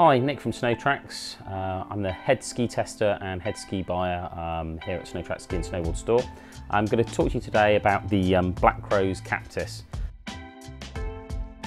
Hi, Nick from Snowtrax. Uh, I'm the head ski tester and head ski buyer um, here at Snowtrax Ski and Snowboard Store. I'm going to talk to you today about the um, Black Crows Captis.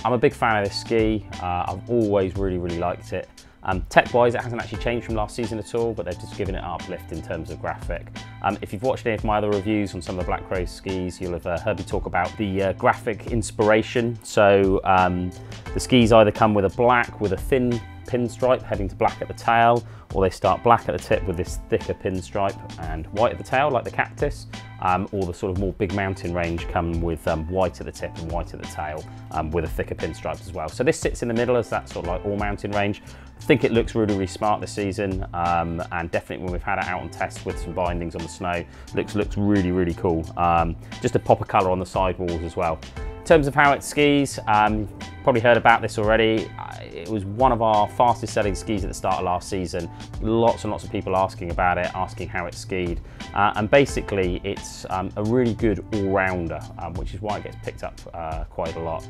I'm a big fan of this ski. Uh, I've always really, really liked it. Um, Tech-wise, it hasn't actually changed from last season at all, but they've just given it an uplift in terms of graphic. Um, if you've watched any of my other reviews on some of the Black Crows skis, you'll have uh, heard me talk about the uh, graphic inspiration. So um, the skis either come with a black with a thin pinstripe heading to black at the tail, or they start black at the tip with this thicker pinstripe and white at the tail, like the Captis, um, or the sort of more big mountain range come with um, white at the tip and white at the tail um, with a thicker pinstripe as well. So this sits in the middle as that sort of like all mountain range. I think it looks really, really smart this season, um, and definitely when we've had it out on test with some bindings on the snow, looks looks really, really cool. Um, just a pop of colour on the sidewalls as well. In terms of how it skis, um, probably heard about this already. It was one of our fastest selling skis at the start of last season. Lots and lots of people asking about it, asking how it skied. Uh, and basically it's um, a really good all-rounder, um, which is why it gets picked up uh, quite a lot.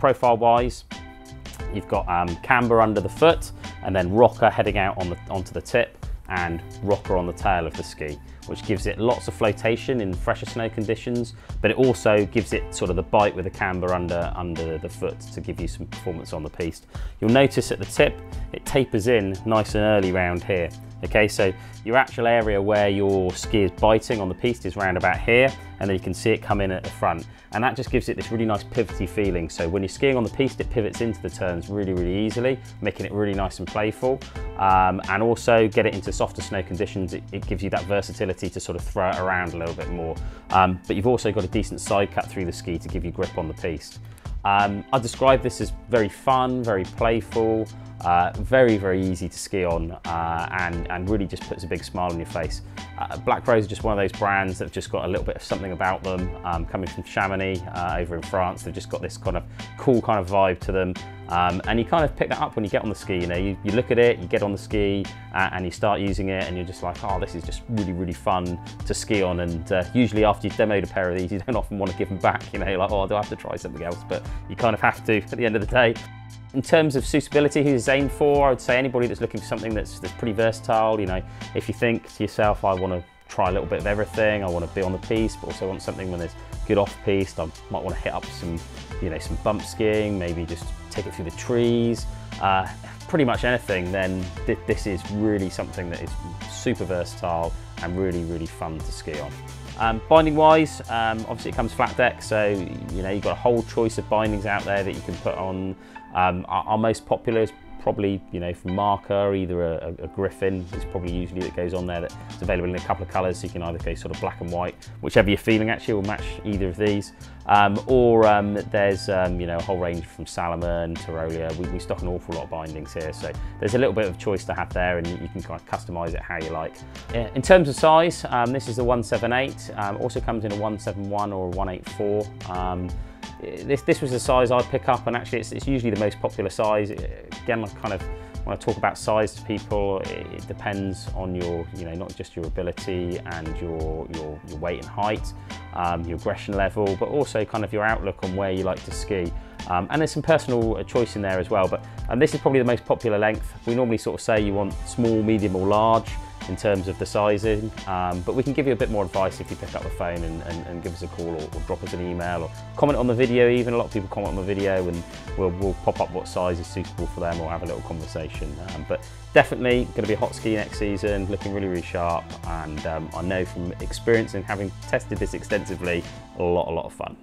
Profile wise, you've got um, camber under the foot and then rocker heading out on the, onto the tip and rocker on the tail of the ski, which gives it lots of flotation in fresher snow conditions, but it also gives it sort of the bite with the camber under, under the foot to give you some performance on the piste. You'll notice at the tip, it tapers in nice and early round here. Okay, so your actual area where your ski is biting on the piste is round about here, and then you can see it come in at the front. And that just gives it this really nice pivoty feeling. So when you're skiing on the piste, it pivots into the turns really, really easily, making it really nice and playful. Um, and also get it into softer snow conditions, it, it, gives you that versatility to sort of throw it around a little bit more. Um, but you've also got a decent side cut through the ski to give you grip on the piste. Um, I describe this as very fun, very playful, uh, very, very easy to ski on uh, and, and really just puts a big smile on your face. Uh, Black Crows are just one of those brands that have just got a little bit of something about them. Um, coming from Chamonix uh, over in France, they've just got this kind of cool kind of vibe to them. Um, and you kind of pick that up when you get on the ski, you know, you, you look at it, you get on the ski uh, and you start using it and you're just like, oh, this is just really, really fun to ski on. And uh, usually after you've demoed a pair of these, you don't often want to give them back, you know, like, oh, do I have to try something else? But you kind of have to at the end of the day. In terms of suitability, who's aimed for, I would say anybody that's looking for something that's, that's pretty versatile, you know, if you think to yourself, I want to try a little bit of everything, I want to be on the piste, but also want something when there's good off piste, I might want to hit up some, you know, some bump skiing, maybe just take it through the trees, uh, pretty much anything, then th this is really something that is super versatile and really, really fun to ski on. Um, binding wise, um, obviously it comes flat deck, so you know you've got a whole choice of bindings out there that you can put on. Um, our, our, most popular is probably, you know, from Marker, either a, a, Griffon it's probably usually that goes on there that's available in a couple of colours, so you can either go sort of black and white, whichever you're feeling actually will match either of these. Um, or um, there's, um, you know, a whole range from Salomon, Tyrolia, we, we, stock an awful lot of bindings here, so there's a little bit of choice to have there and you, can kind of customise it how you like. In terms of size, um, this is a 178, um, also comes in a 171 or a 184. This, this was the size I'd pick up and actually it's, it's usually the most popular size. Again, like kind of when I talk about size to people, it, it, depends on your, you know, not just your ability and your, your, your weight and height, um, your aggression level, but also kind of your outlook on where you like to ski. Um, and there's some personal uh, choice in there as well, but and this is probably the most popular length. We normally sort of say you want small, medium or large in terms of the sizing, um, but we can give you a bit more advice if you pick up the phone and, and, and give us a call or, or, drop us an email or comment on the video even. A lot of people comment on the video and we'll, we'll pop up what size is suitable for them or have a little conversation. Um, but definitely going to be a hot ski next season, looking really, really sharp. And um, I know from experience and having tested this extensively, a lot, a lot of fun.